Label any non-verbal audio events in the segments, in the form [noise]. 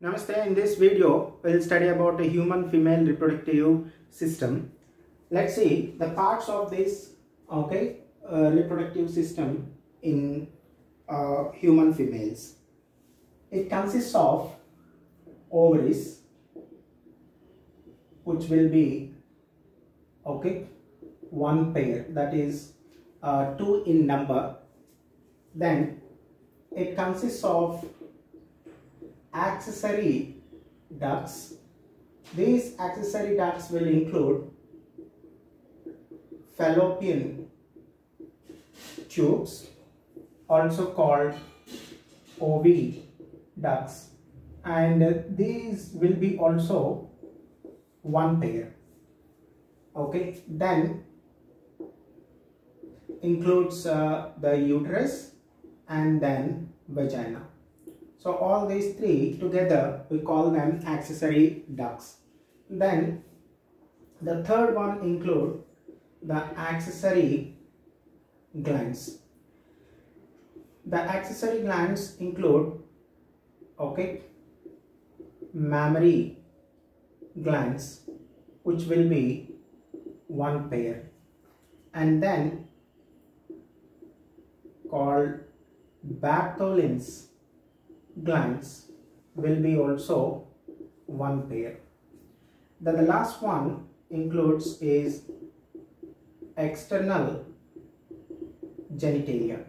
Namaste. In this video, we'll study about the human female reproductive system. Let's see the parts of this okay uh, reproductive system in uh, human females. It consists of ovaries, which will be okay one pair that is uh, two in number. Then it consists of accessory ducts. These accessory ducts will include fallopian tubes, also called OV ducts and these will be also one pair. Okay, then includes uh, the uterus and then vagina. So all these three together we call them accessory ducts. Then the third one include the accessory glands. The accessory glands include okay mammary glands which will be one pair and then called Bartholin's glands will be also one pair. Then the last one includes is external genitalia.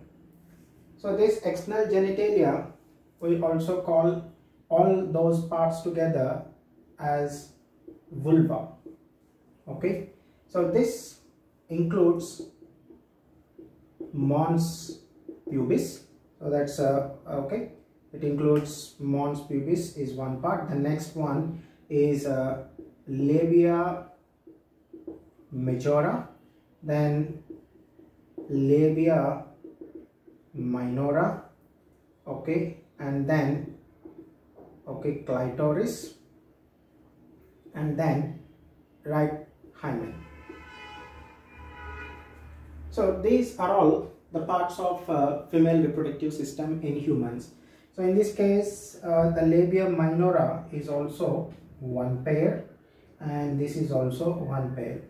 So this external genitalia we also call all those parts together as vulva. Okay, so this includes mons pubis. So that's uh, okay it includes mons pubis is one part. The next one is uh, labia majora. Then labia minora. Okay. And then okay clitoris. And then right hymen. So these are all the parts of uh, female reproductive system in humans so in this case, uh, the labia minora is also one pair and this is also one pair.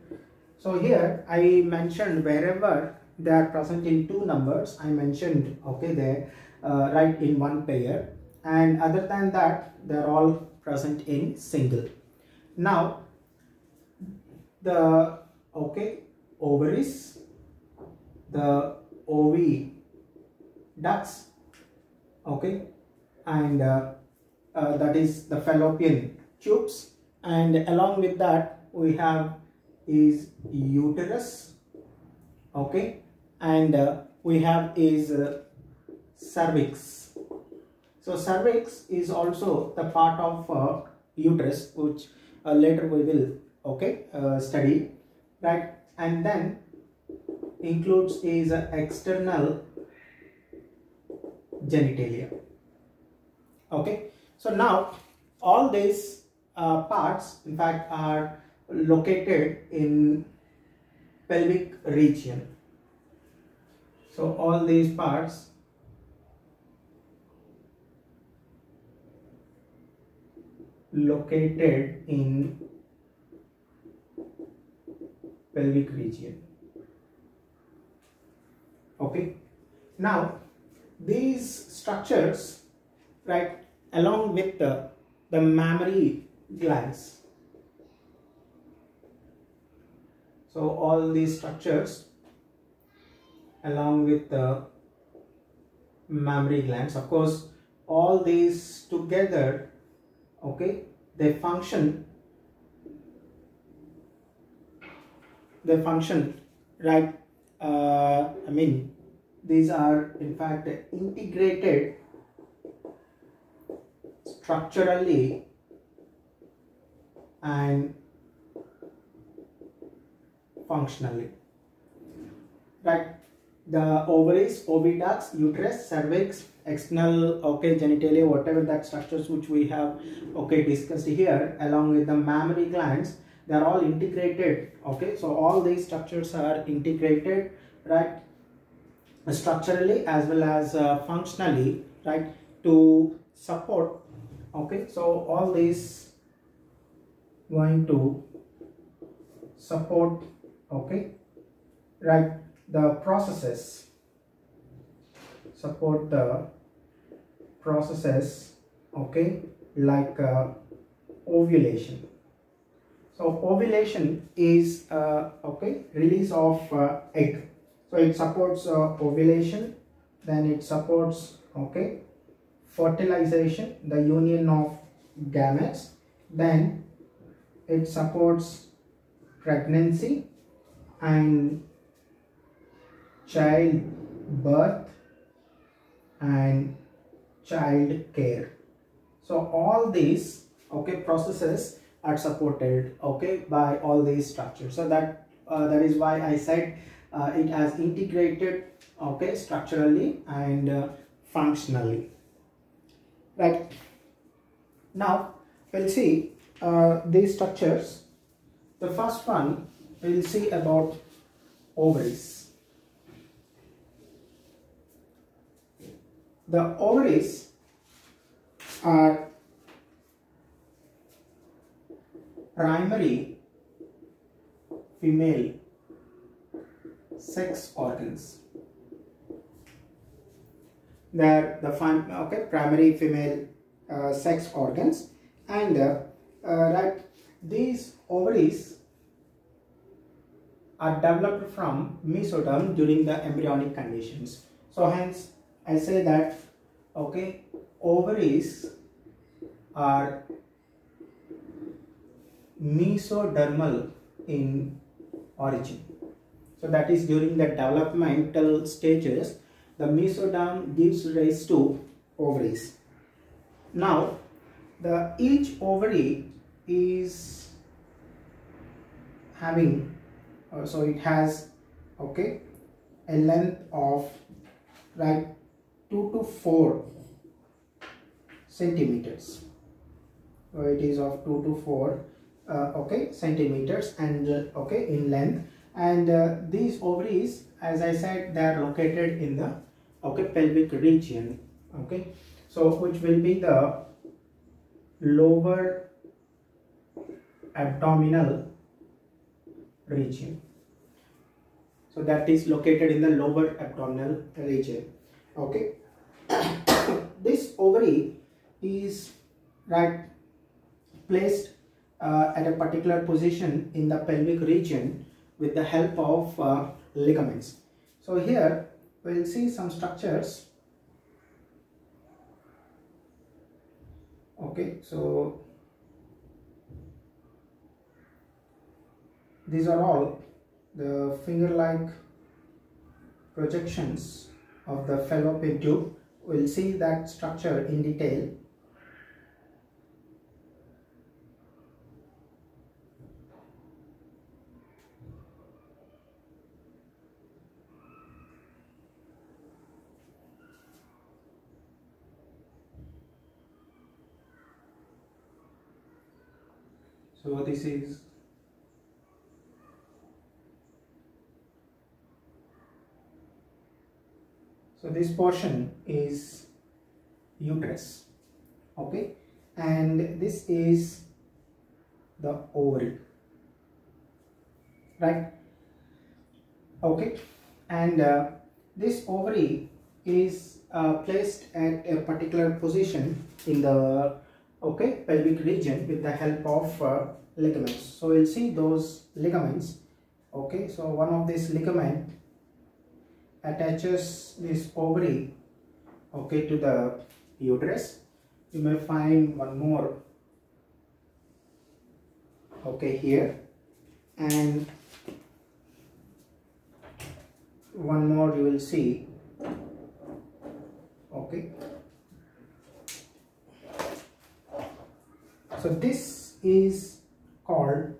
So here I mentioned wherever they are present in two numbers, I mentioned okay there uh, right in one pair and other than that they are all present in single. Now the okay ovaries, the ov oviducts okay and uh, uh, that is the fallopian tubes. And along with that we have is uterus okay? And uh, we have is uh, cervix. So cervix is also the part of uh, uterus which uh, later we will okay study. Right? And then includes is external genitalia okay. So now all these uh, parts in fact are located in pelvic region. So all these parts located in pelvic region. Okay. Now these structures right along with the, the mammary glands. So all these structures along with the mammary glands of course all these together okay they function they function right uh, I mean these are in fact integrated structurally and functionally. Right? The ovaries oviducts uterus cervix external okay genitalia whatever that structures which we have okay discussed here along with the mammary glands they are all integrated okay? So all these structures are integrated right? Structurally as well as uh, functionally right? To support okay so all these going to support okay right the processes support the processes okay like uh, ovulation. So ovulation is uh, okay release of uh, egg. So it supports uh, ovulation then it supports okay fertilization the union of gametes. Then it supports pregnancy and child birth and child care so all these okay processes are supported okay by all these structures. So that uh, that is why i said uh, it has integrated okay structurally and uh, functionally right. Now we'll see uh, these structures. The first one we'll see about ovaries. The ovaries are primary female sex organs they're the okay primary female uh, sex organs and uh, uh, right these ovaries are developed from mesoderm during the embryonic conditions. So hence i say that okay ovaries are mesodermal in origin. So that is during the developmental stages, the mesoderm gives rise to ovaries. Now, the each ovary is having, uh, so it has, okay, a length of right 2 to 4 centimeters. So it is of 2 to 4 uh, okay centimeters and okay in length and uh, these ovaries as I said they are located in the okay pelvic region okay so which will be the lower abdominal region so that is located in the lower abdominal region okay [coughs] this ovary is right placed uh, at a particular position in the pelvic region with the help of uh, ligaments. So here we'll see some structures. Okay, so these are all the finger-like projections of the fallopian tube. We'll see that structure in detail so this is so this portion is uterus okay? And this is the ovary right? Okay? And uh, this ovary is uh, placed at a particular position in the okay pelvic region with the help of uh, ligaments. So we'll see those ligaments. Okay so one of these ligament attaches this ovary okay to the uterus. You may find one more okay here. And one more you will see. Okay so this is called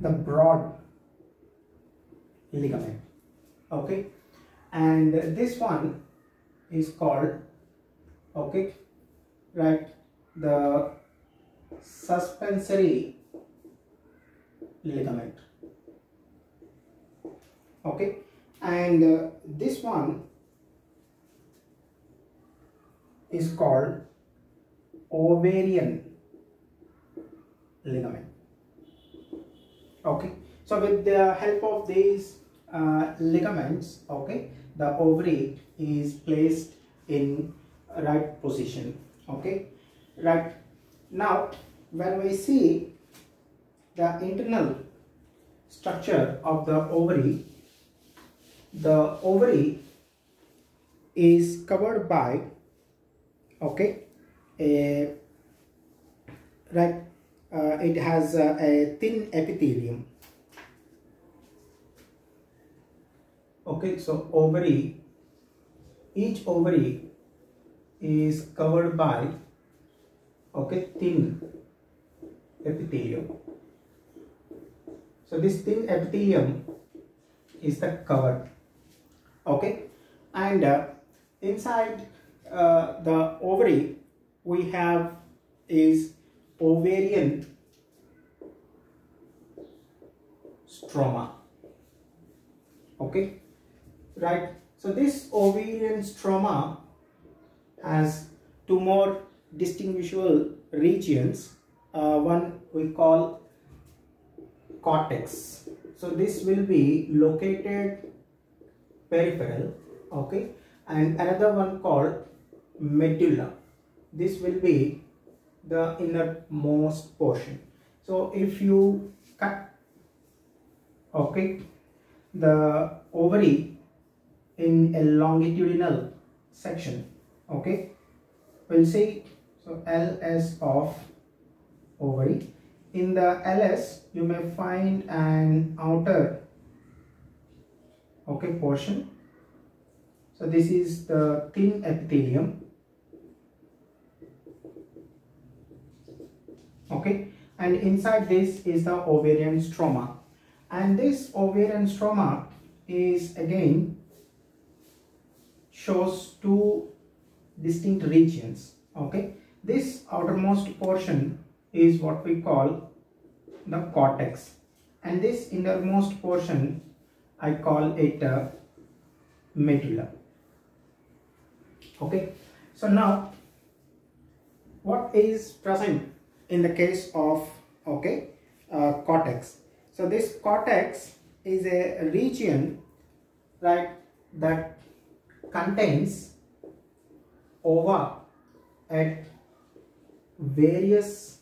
the broad ligament. Okay? And this one is called okay right the suspensory ligament. Okay? And uh, this one is called ovarian ligament okay. So with the help of these uh, ligaments okay the ovary is placed in right position okay? Right. Now when we see the internal structure of the ovary the ovary is covered by okay a right uh, it has a, a thin epithelium. Okay so ovary each ovary is covered by okay thin epithelium. So this thin epithelium is the cover okay? And uh, inside uh, the ovary we have is ovarian stroma. Okay? Right. So this ovarian stroma has two more distinguishable regions uh, one we call cortex. So this will be located peripheral okay? And another one called medulla. This will be the innermost portion. So if you cut okay the ovary in a longitudinal section okay we'll see so ls of ovary. In the ls you may find an outer okay portion. So this is the thin epithelium okay? And inside this is the ovarian stroma. And this ovarian stroma is again shows two distinct regions. Okay? This outermost portion is what we call the cortex. And this innermost portion I call it a medulla. Okay? So now what is present in the case of okay uh, cortex. So this cortex is a region right that contains ova at various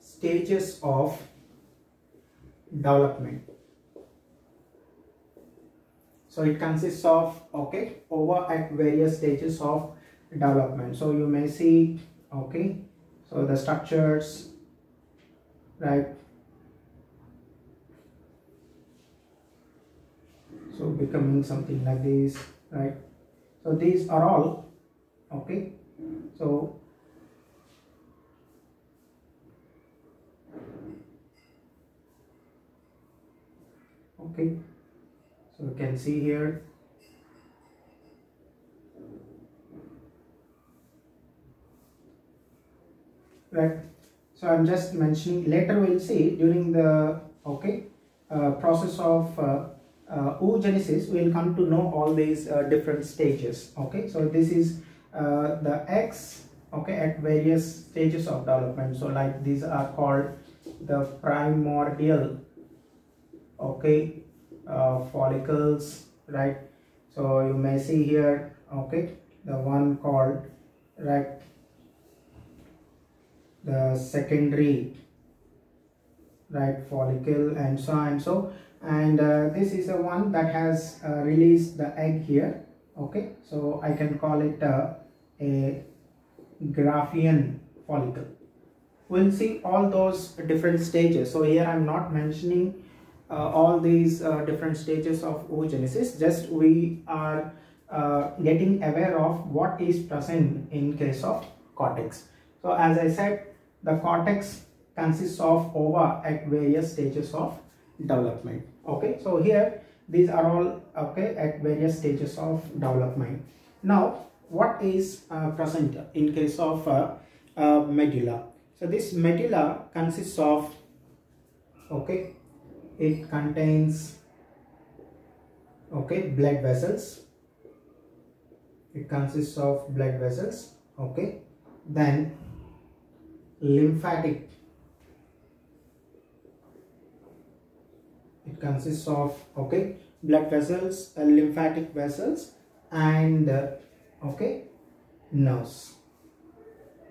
stages of development. So it consists of okay ova at various stages of development. So you may see okay so the structures right? So becoming something like this right? So these are all okay? So okay. So you can see here right. So i'm just mentioning later we'll see during the okay uh, process of uh, uh, oogenesis we'll come to know all these uh, different stages okay? So this is uh, the eggs okay at various stages of development. So like these are called the primordial okay uh, follicles right? So you may see here okay the one called right the secondary right follicle and so on and so and uh, this is the one that has uh, released the egg here okay? So I can call it uh, a Graafian follicle. We'll see all those different stages. So here I'm not mentioning uh, all these uh, different stages of oogenesis just we are uh, getting aware of what is present in case of cortex. So as I said the cortex consists of ova at various stages of development. Okay so here these are all okay at various stages of development. Now what is uh, present in case of uh, uh, medulla? So this medulla consists of okay it contains okay blood vessels. It consists of blood vessels okay then lymphatic. It consists of okay blood vessels uh, lymphatic vessels and uh, okay nerves.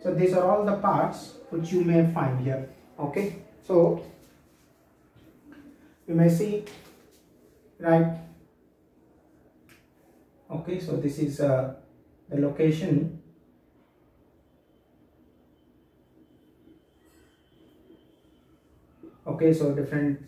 So these are all the parts which you may find here okay? So you may see right? Okay so this is uh, the location okay so different.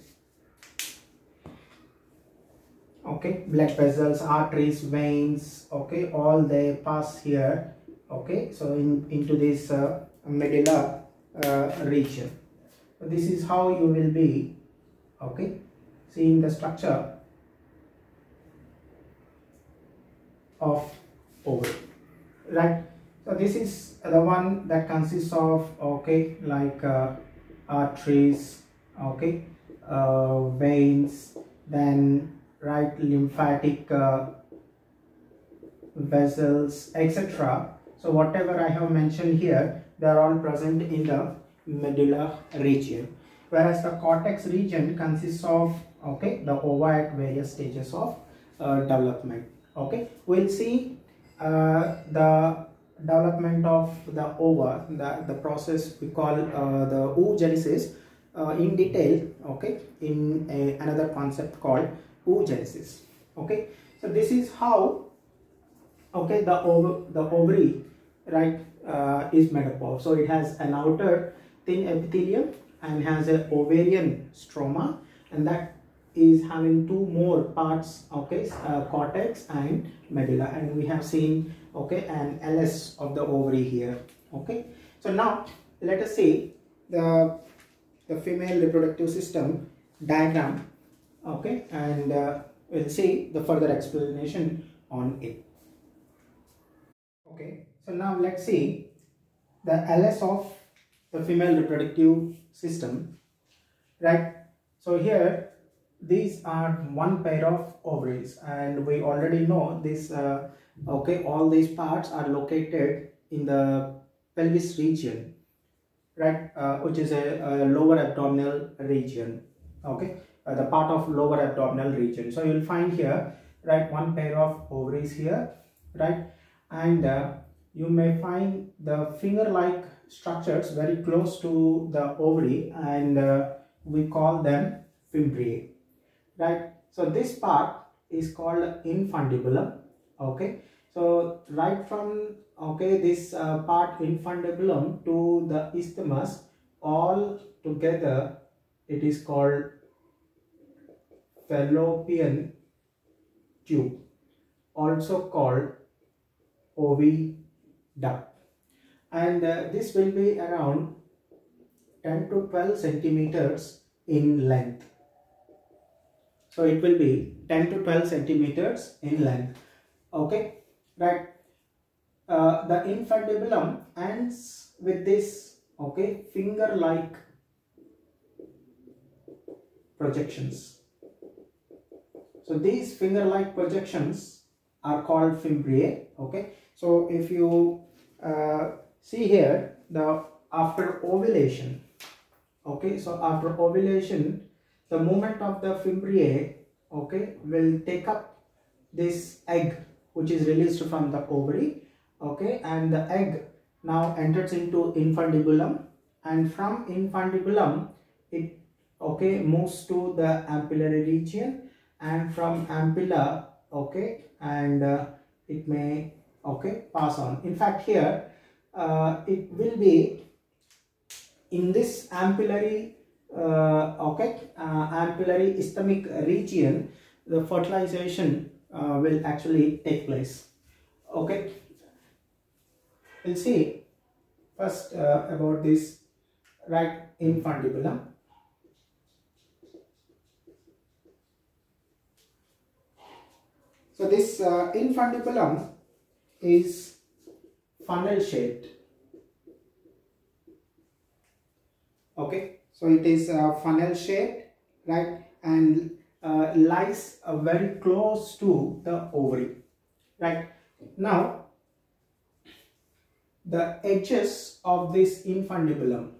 Okay blood vessels arteries veins. Okay all they pass here. Okay so in into this uh, medulla uh, region. This is how you will be. Okay seeing the structure of ovary. Right so this is the one that consists of okay like uh, arteries okay. Uh, veins then right lymphatic uh, vessels etc so whatever i have mentioned here they are all present in the medulla region. Whereas the cortex region consists of okay the ova at various stages of uh, development. Okay. We'll see uh, the development of the ova the, the process we call uh, the oogenesis uh, in detail okay in a, another concept called oogenesis okay. So this is how okay the ov the ovary right uh, is made up of. So it has an outer thin epithelium and has an ovarian stroma and that is having two more parts okay uh, cortex and medulla. And we have seen okay an ls of the ovary here okay. So now let us see the the female reproductive system diagram okay? And uh, we'll see the further explanation on it. Okay so now let's see the ls of the female reproductive system right? So here these are one pair of ovaries and we already know this uh, okay all these parts are located in the pelvis region right uh, which is a, a, lower abdominal region okay? Uh, the part of lower abdominal region. So you'll find here right one pair of ovaries here right? And uh, you may find the finger like structures very close to the ovary and uh, we call them fimbriae right? So this part is called infundibulum okay? So right from okay this uh, part infundibulum to the isthmus all together it is called fallopian tube also called oviduct. And uh, this will be around 10 to 12 centimeters in length. So it will be 10 to 12 centimeters in length. Okay right uh, the infundibulum ends with this okay finger like projections. So these finger like projections are called fimbriae okay? So if you uh, see here the after ovulation okay? So after ovulation the movement of the fimbriae okay will take up this egg which is released from the ovary okay and the egg now enters into infundibulum. And from infundibulum it okay moves to the ampullary region. And from ampulla okay and uh, it may okay pass on. In fact here uh, it will be in this ampullary uh, okay uh, ampullary isthmic region the fertilization uh, will actually take place. Okay we'll see first uh, about this right infundibulum. So this uh, infundibulum is funnel shaped. Okay, so it is uh, funnel shaped, right, and uh, lies uh, very close to the ovary, right. Now the edges of this infundibulum.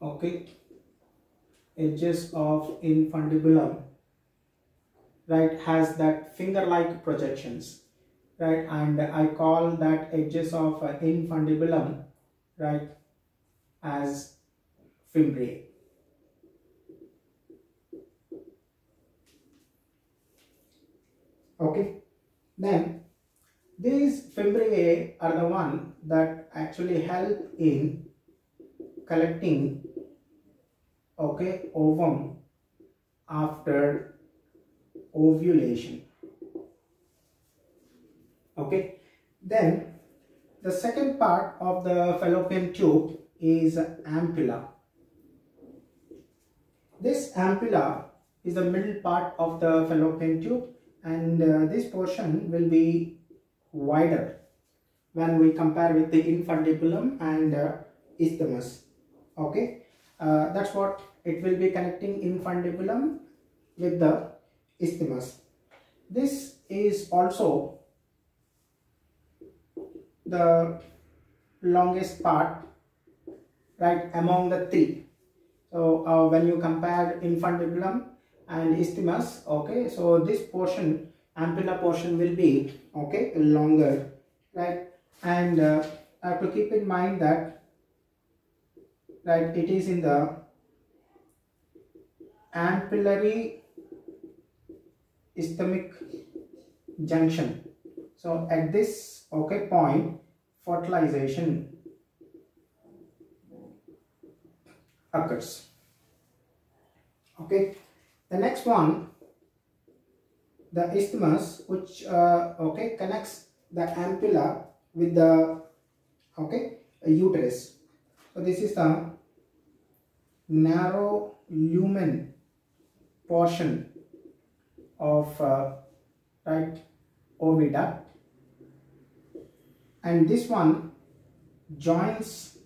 Okay. Edges of infundibulum. Right has that finger like projections. Right and I call that edges of infundibulum right as fimbriae. Okay then these fimbriae are the one that actually help in collecting okay ovum after ovulation okay? Then the second part of the fallopian tube is ampulla. This ampulla is the middle part of the fallopian tube and uh, this portion will be wider when we compare with the infundibulum and uh, isthmus. Okay? Uh, that's what it will be connecting infundibulum with the isthmus. This is also the longest part right among the three. So uh, when you compare infundibulum and isthmus okay? So this portion ampulla portion will be okay longer right? And uh, I have to keep in mind that right it is in the ampullary isthmic junction. So at this okay point fertilization occurs okay the next one the isthmus which uh, okay connects the ampulla with the okay uterus. So this is the narrow lumen portion of uh, right oviduct and this one joins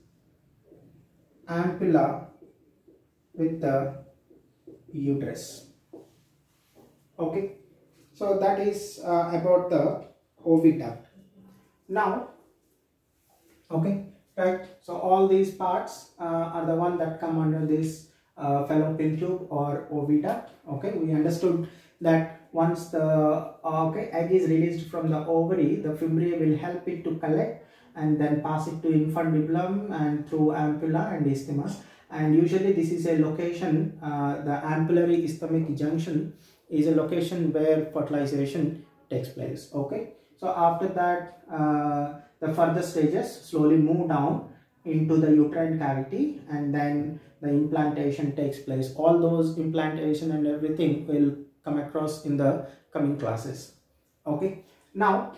ampulla with the uterus. Okay? So that is uh, about the oviduct now okay right? So all these parts uh, are the one that come under this uh, fallopian tube or oviduct okay? We understood that once the uh, okay egg is released from the ovary the fimbriae will help it to collect and then pass it to infundibulum and through ampulla and isthmus and usually this is a location uh, the ampullary isthmic junction is a location where fertilization takes place okay? So after that uh, the further stages slowly move down into the uterine cavity and then the implantation takes place. All those implantation and everything will come across in the coming classes okay? Now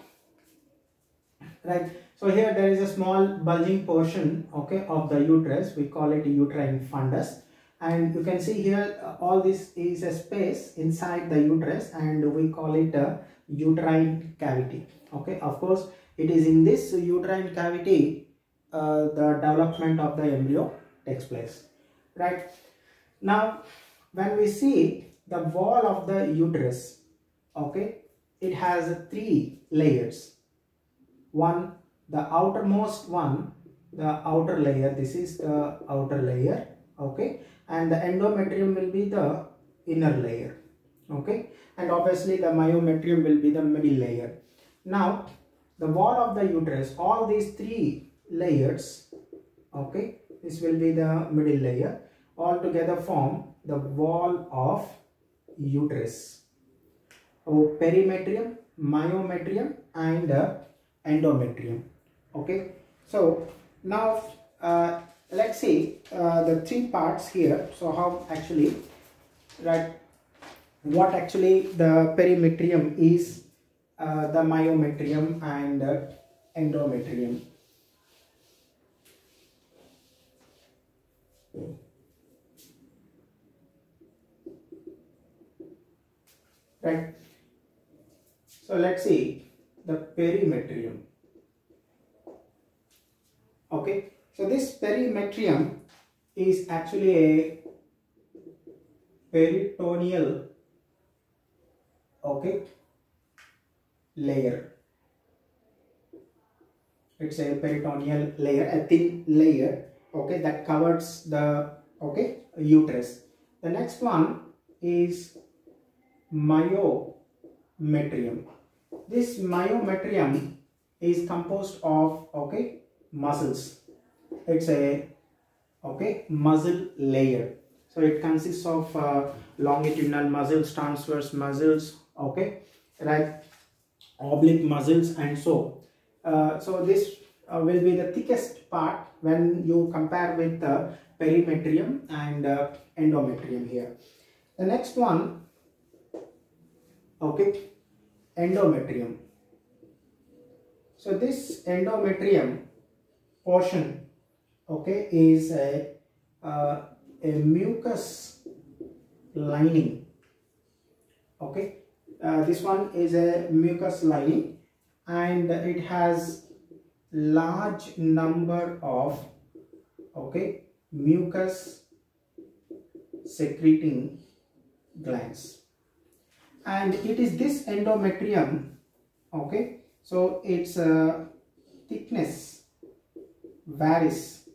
right so here there is a small bulging portion okay of the uterus. We call it uterine fundus. And you can see here uh, all this is a space inside the uterus and we call it a uterine cavity okay. Of course it is in this uterine cavity uh, the development of the embryo takes place right? Now when we see the wall of the uterus okay it has three layers. One the outermost one the outer layer this is the outer layer okay? And the endometrium will be the inner layer okay? And obviously the myometrium will be the middle layer. Now the wall of the uterus all these three layers okay? This will be the middle layer. All together form the wall of uterus. So perimetrium myometrium and uh, endometrium okay? So now uh, let's see uh, the three parts here. So how actually right what actually the perimetrium is uh, the myometrium and endometrium. Right? So let's see the perimetrium okay? So this perimetrium is actually a peritoneal okay layer. It's a peritoneal layer a thin layer okay that covers the okay uterus. The next one is myometrium. This myometrium is composed of okay muscles. It's a. Okay? Muscle layer. So it consists of uh, longitudinal muscles transverse muscles. Okay? Right? Oblique muscles and so. Uh, so this uh, will be the thickest part when you compare with the perimetrium and uh, endometrium here. The next one okay? Endometrium. So this endometrium portion okay is a uh, a mucus lining okay? Uh, this one is a mucus lining and it has large number of okay mucus secreting glands. And it is this endometrium okay? So its uh, thickness varies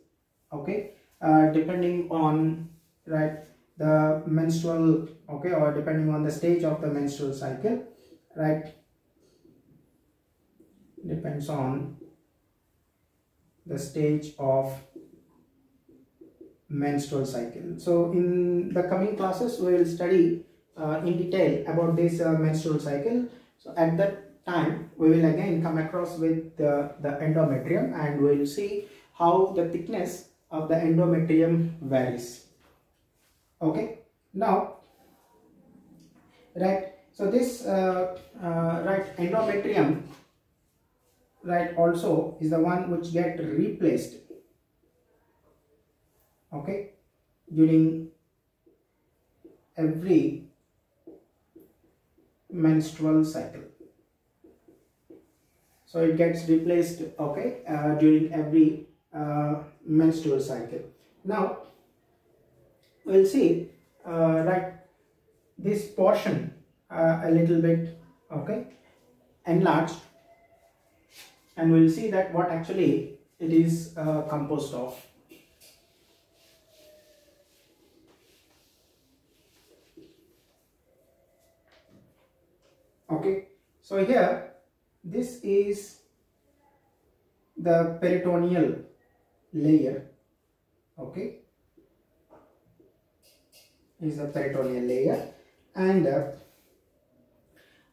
okay? Uh, depending on right the menstrual okay or depending on the stage of the menstrual cycle right? Depends on the stage of menstrual cycle. So in the coming classes we will study uh, in detail about this uh, menstrual cycle. So at that time we will again come across with the, the endometrium and we will see how the thickness of the endometrium varies. Okay? Now right so this uh, uh, right endometrium right also is the one which get replaced okay during every menstrual cycle. So it gets replaced okay uh, during every uh, menstrual cycle. Now we'll see uh, right this portion uh, a little bit okay enlarged. And we'll see that what actually it is uh, composed of. Okay so here this is the peritoneal layer okay? Is the peritoneal layer and uh,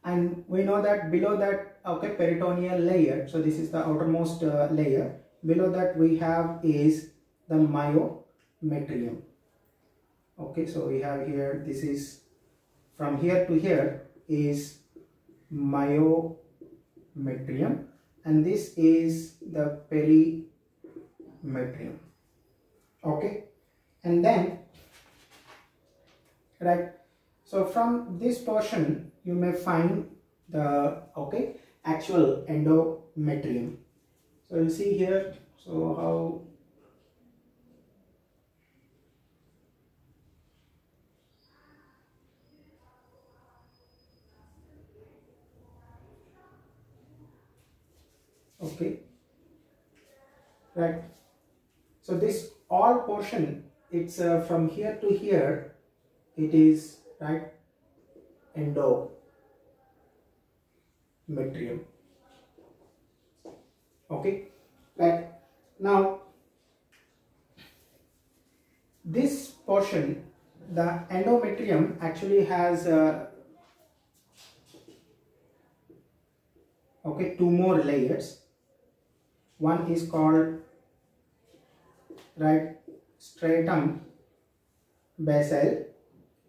and we know that below that okay peritoneal layer so this is the outermost uh, layer. Below that we have is the myometrium okay? So we have here this is from here to here is myometrium and this is the perimetrium okay? And then right so from this portion you may find the okay actual endometrium. So you see here so how okay right so this all portion it's uh, from here to here it is right endometrium. Okay? Right. Now this portion the endometrium actually has uh, okay two more layers. One is called right stratum basale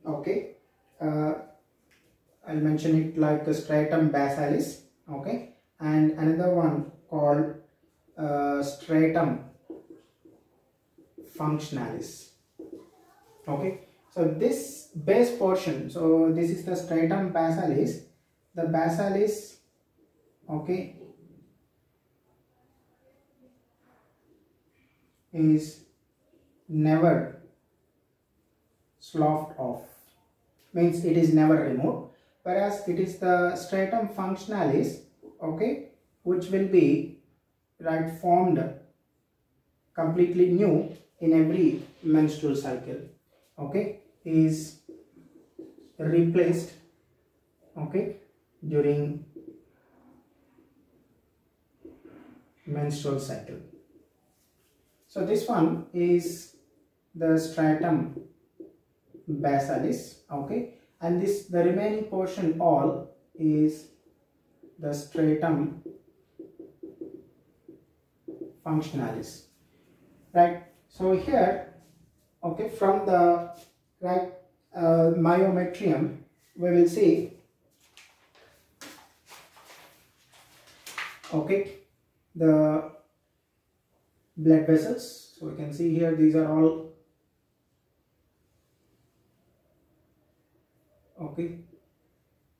okay uh, I'll mention it like stratum basalis okay and another one called uh, stratum functionalis okay. So this base portion so this is the stratum basalis the basalis okay is never sloughed off. Means it is never removed. Whereas it is the stratum functionalis okay which will be right formed completely new in every menstrual cycle okay is replaced okay during menstrual cycle so this one is the stratum basalis okay? And this the remaining portion all is the stratum functionalis right? So here okay from the right uh, myometrium we will see okay the blood vessels. So we can see here these are all okay.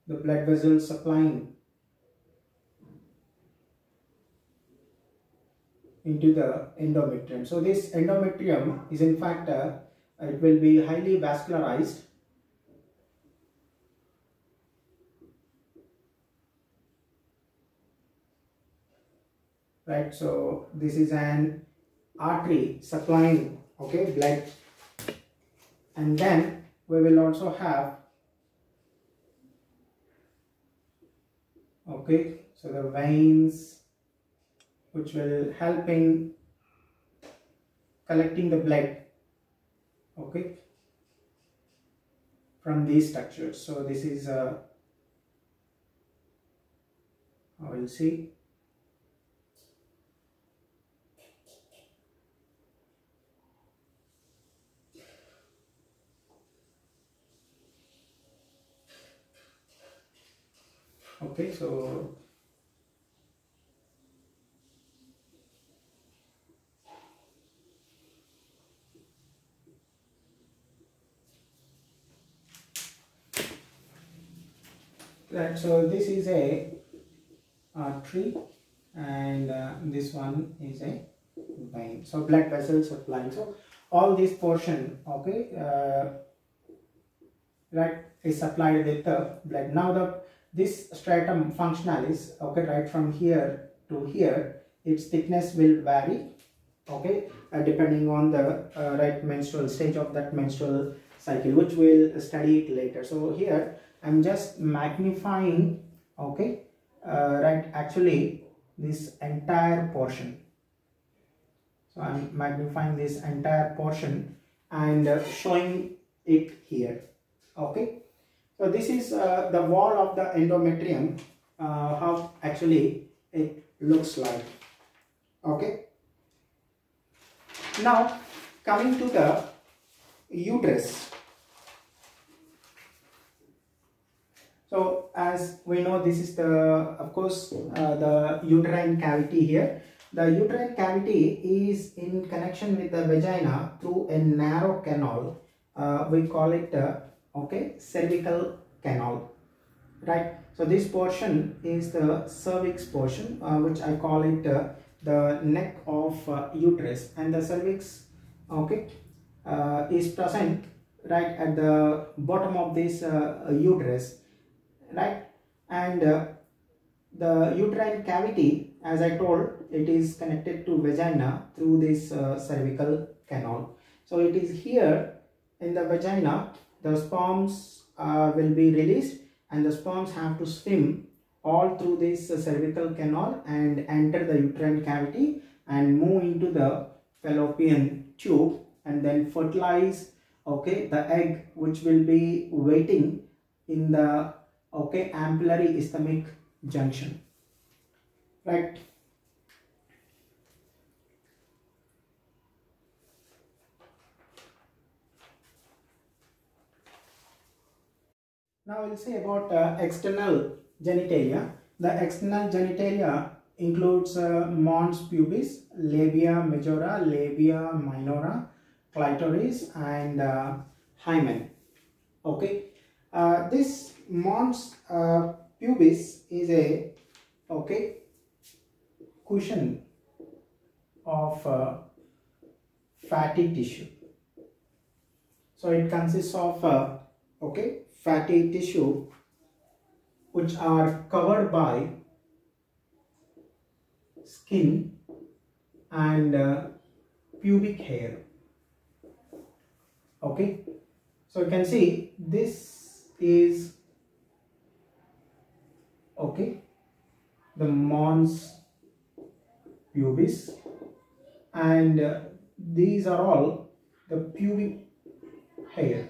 The blood vessels supplying into the endometrium. So this endometrium is in fact, uh, it will be highly vascularized right? So this is an artery supplying okay blood. And then we will also have okay so the veins which will help in collecting the blood okay from these structures. So this is uh, I will see okay so right so this is a, artery and uh, this one is a vein so blood vessels are supplying so all this portion okay uh, right is supplied with the blood. Now the this stratum functionalis okay right from here to here its thickness will vary okay uh, depending on the uh, right menstrual stage of that menstrual cycle which we'll study it later. So here i'm just magnifying okay uh, right actually this entire portion. So i'm magnifying this entire portion and uh, showing it here okay so this is uh, the wall of the endometrium, uh, how actually it looks like. Okay. Now coming to the uterus. So as we know this is the of course uh, the uterine cavity here. The uterine cavity is in connection with the vagina through a narrow canal. Uh, we call it okay cervical canal right? So this portion is the cervix portion uh, which i call it uh, the neck of uh, uterus. And the cervix okay uh, is present right at the bottom of this uh, uterus right? And uh, the uterine cavity as i told it is connected to vagina through this cervical canal. So it is here in the vagina the sperms uh, will be released and the sperms have to swim all through this uh, cervical canal and enter the uterine cavity and move into the fallopian tube and then fertilize okay the egg which will be waiting in the okay ampullary isthmic junction. Right Now we'll say about uh, external genitalia. The external genitalia includes uh, mons pubis, labia majora, labia minora, clitoris and uh, hymen. Okay. Uh, this mons uh, pubis is a okay cushion of uh, fatty tissue. So it consists of okay fatty tissue which are covered by skin and uh, pubic hair. Okay? So you can see this is okay the mons pubis and uh, these are all the pubic hair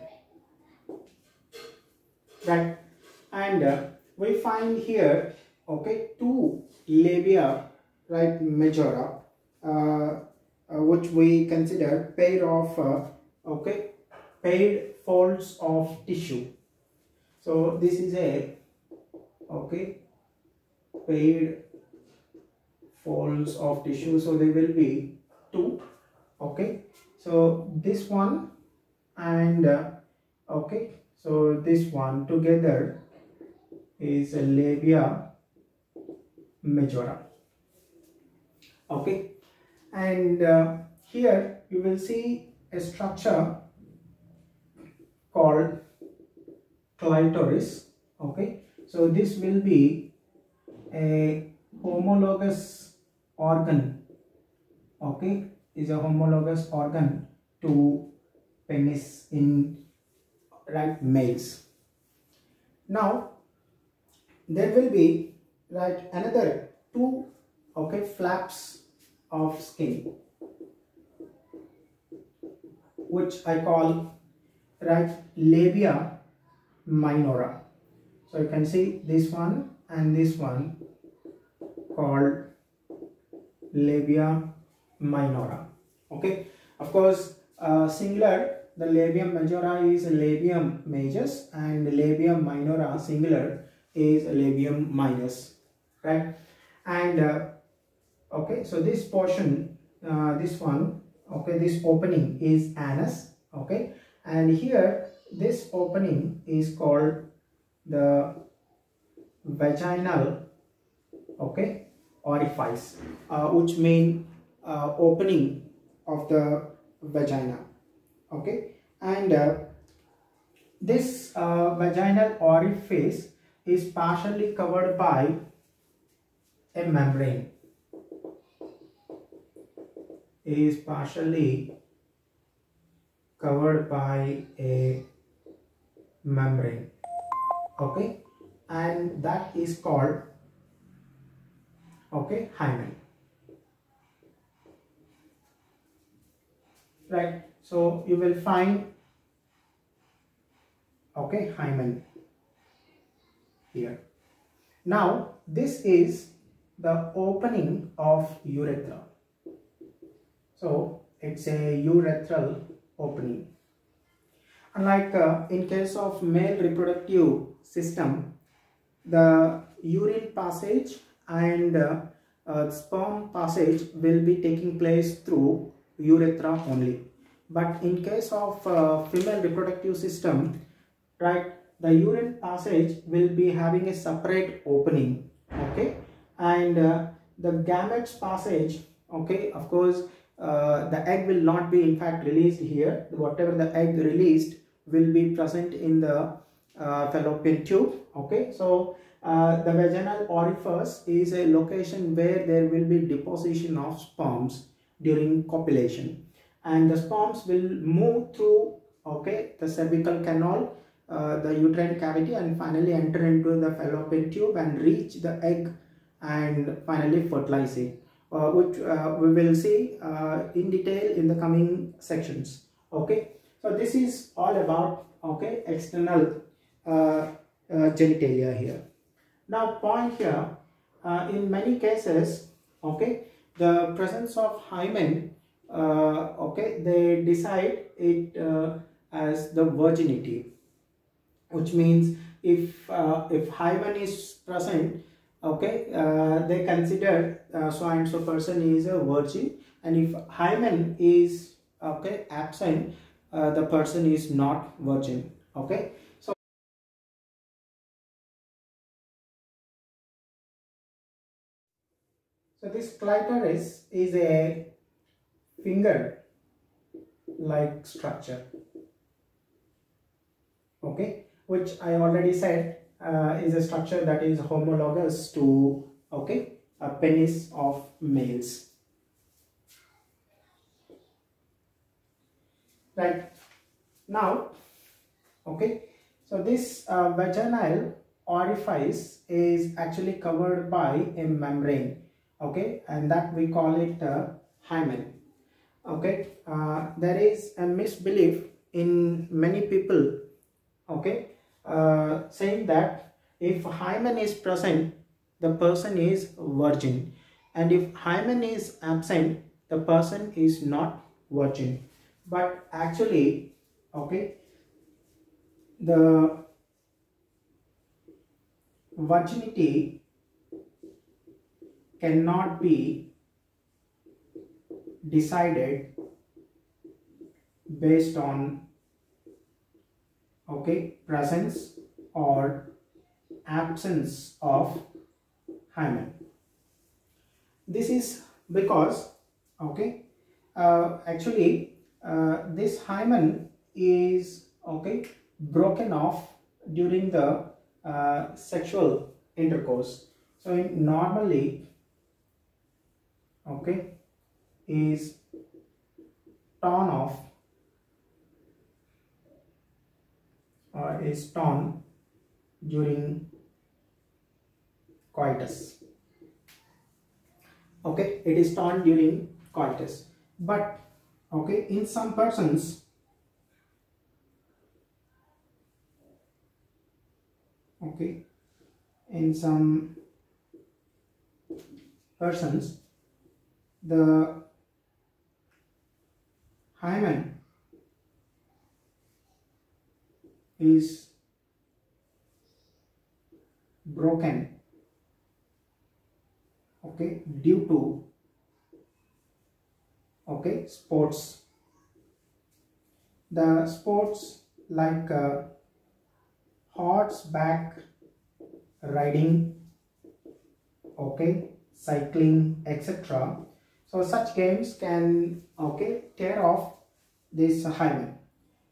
right. And uh, we find here okay two labia right majora uh, uh, which we consider pair of uh, okay paired folds of tissue. So this is a okay paired folds of tissue. So there will be two okay. So this one and uh, okay so this one together is a labia majora. Okay? And uh, here you will see a structure called clitoris. Okay? So this will be a homologous organ. Okay? Is a homologous organ to penis in right males now there will be right another two okay flaps of skin which I call right labia minora. So you can see this one and this one called labia minora okay? Of course uh, singular the labium majora is labium majus and labium minora singular is labium minus right? And uh, okay so this portion uh, this one okay this opening is anus okay? And here this opening is called the vaginal okay orifice uh, which mean uh, opening of the vagina okay? And uh, this uh, vaginal orifice is partially covered by a membrane. Is partially covered by a membrane. Okay? And that is called okay hymen. Right so you will find okay hymen here. Now this is the opening of urethra. So it's a urethral opening. Unlike uh, in case of male reproductive system the urine passage and uh, uh, sperm passage will be taking place through urethra only but in case of uh, female reproductive system right the urine passage will be having a separate opening okay? And uh, the gametes passage okay of course uh, the egg will not be in fact released here. Whatever the egg released will be present in the uh, fallopian tube okay? So uh, the vaginal orifice is a location where there will be deposition of sperms during copulation and the sperms will move through okay the cervical canal uh, the uterine cavity and finally enter into the fallopian tube and reach the egg and finally fertilize it uh, which uh, we will see uh, in detail in the coming sections okay? So this is all about okay external uh, uh, genitalia here. Now point here in many cases okay the presence of hymen okay they decide it uh, as the virginity which means if uh, if hymen is present okay uh, they consider uh, so and so person is a virgin and if hymen is okay absent uh, the person is not virgin okay? So so this clitoris is a finger like structure okay which I already said uh, is a structure that is homologous to okay a penis of males. Right now, okay, so this uh, vaginal orifice is actually covered by a membrane, okay, and that we call it a hymen. Okay, uh, there is a misbelief in many people, okay, uh, saying that if hymen is present, the person is virgin, and if hymen is absent, the person is not virgin. But actually, okay, the virginity cannot be decided based on okay presence or absence of hymen. This is because okay uh, actually uh, this hymen is okay broken off during the uh, sexual intercourse. So normally okay is torn off or is torn during coitus. Okay it is torn during coitus. But okay in some persons okay in some persons the hymen is broken okay due to okay sports. The sports like uh, horseback riding okay cycling etc so such games can okay tear off this hymen.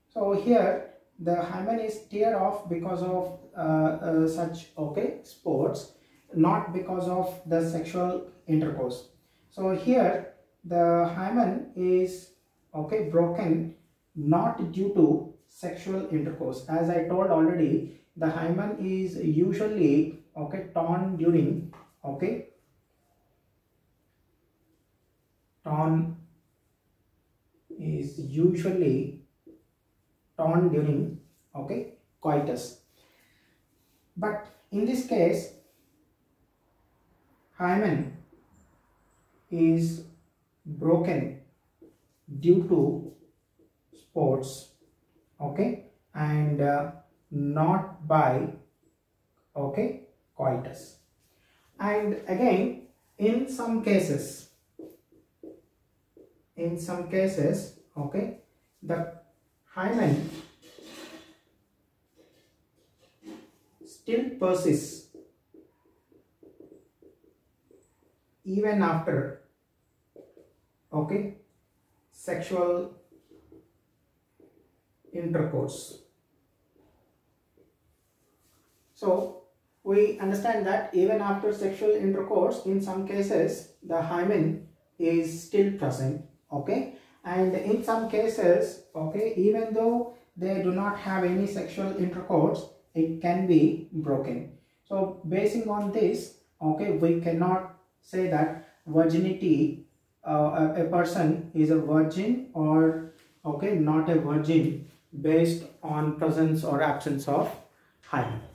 So here the hymen is tear off because of uh, uh, such okay sports not because of the sexual intercourse. So here the hymen is okay broken not due to sexual intercourse. As i told already the hymen is usually okay torn during okay torn is usually torn during okay coitus. But in this case hymen is broken due to sports okay and uh, not by okay coitus. And again in some cases in some cases okay the hymen still persists even after okay sexual intercourse. So we understand that even after sexual intercourse in some cases the hymen is still present okay and in some cases okay even though they do not have any sexual intercourse it can be broken so basing on this okay we cannot say that virginity uh, a, a person is a virgin or okay not a virgin based on presence or absence of hymen.